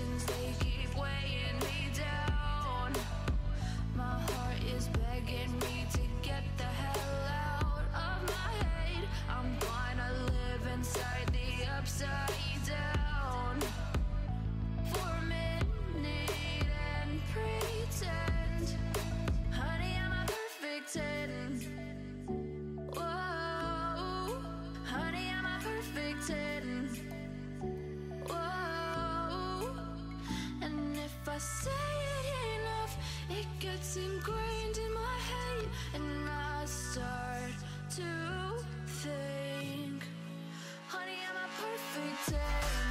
emotions they it gets ingrained in my head and I start to think Honey, am I perfect?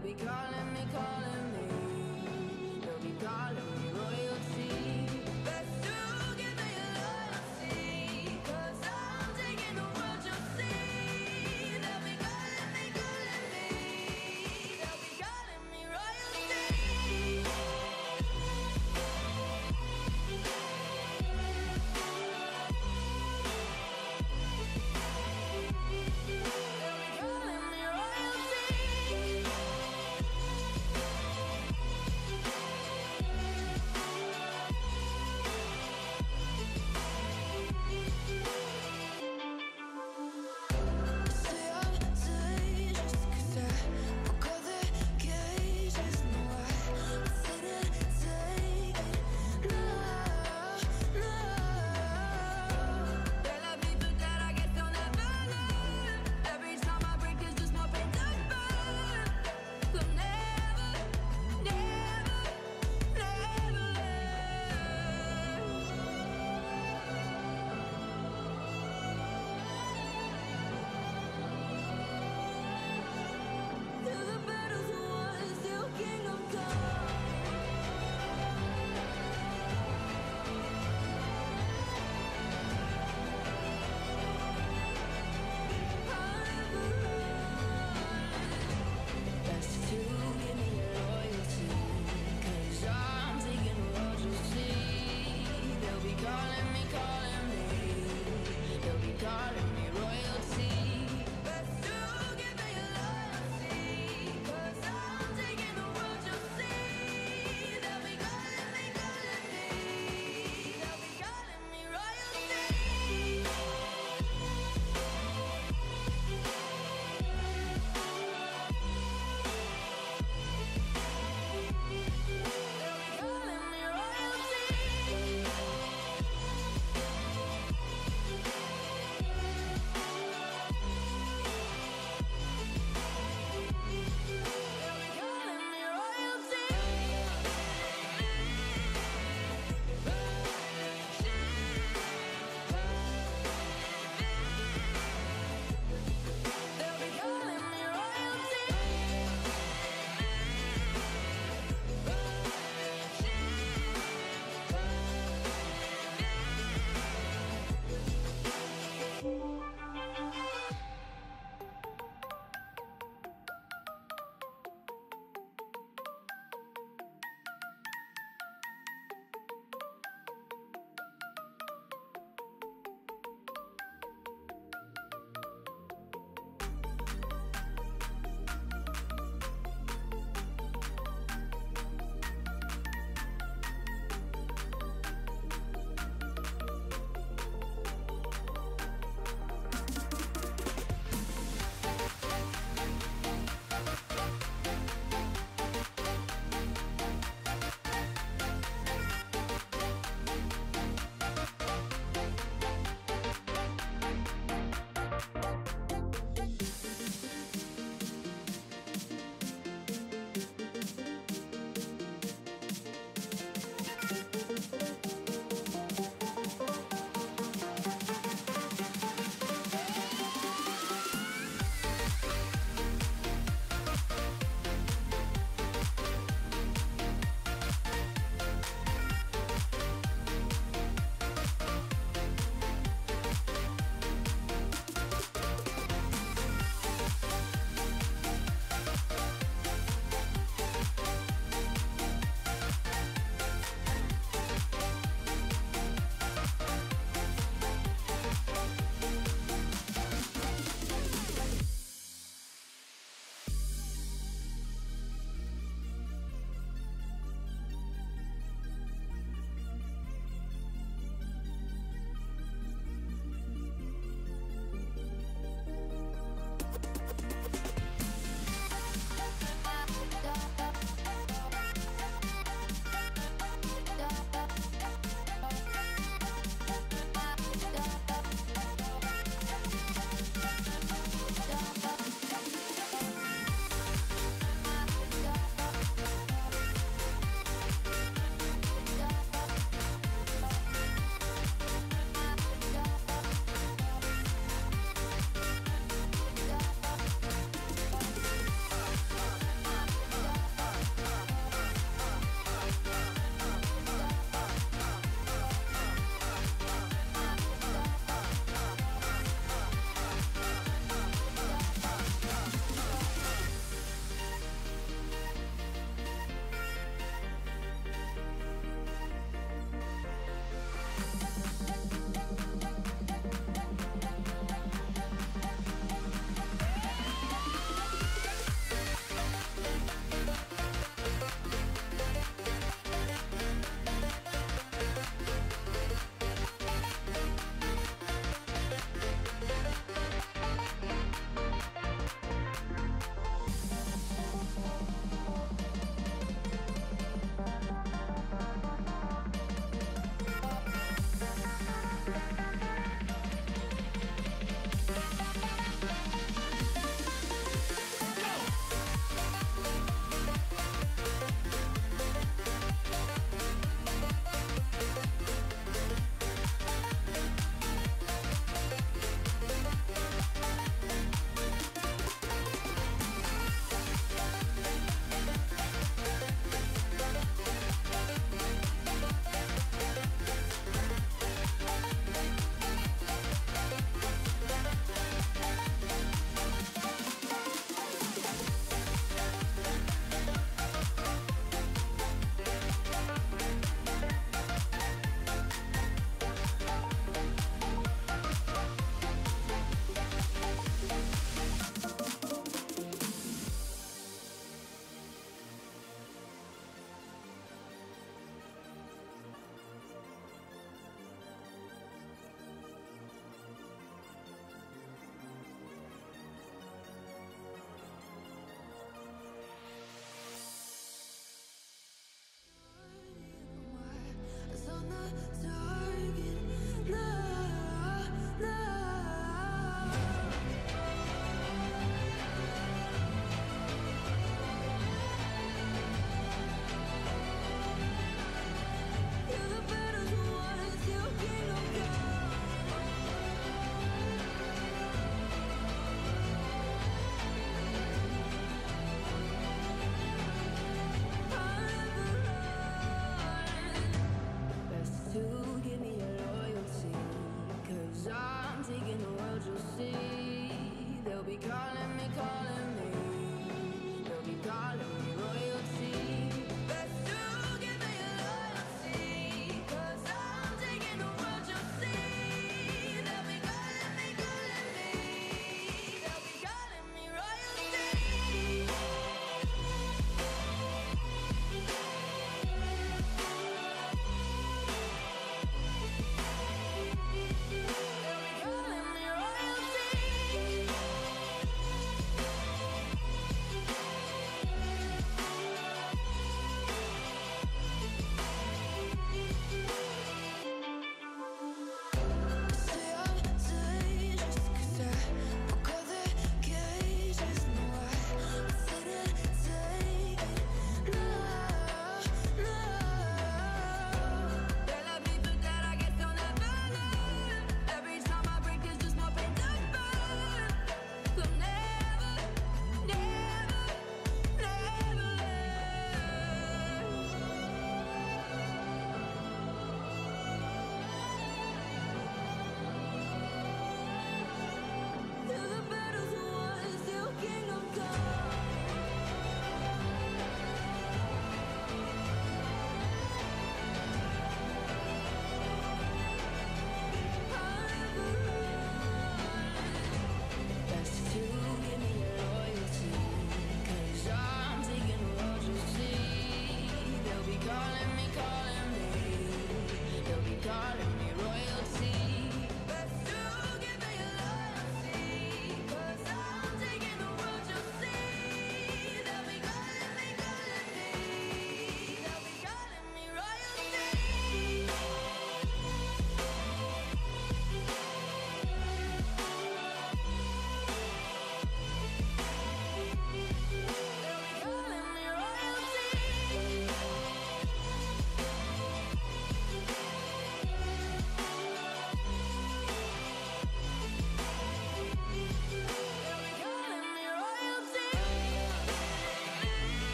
They'll be calling me, calling me. They'll be calling me.